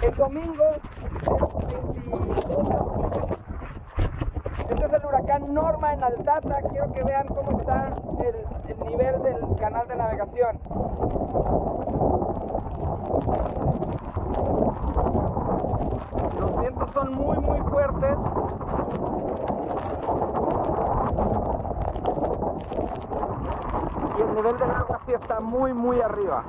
El domingo Este es el huracán Norma en Altata. Quiero que vean cómo está el, el nivel del canal de navegación. Los vientos son muy muy fuertes. Y el nivel del agua sí está muy muy arriba.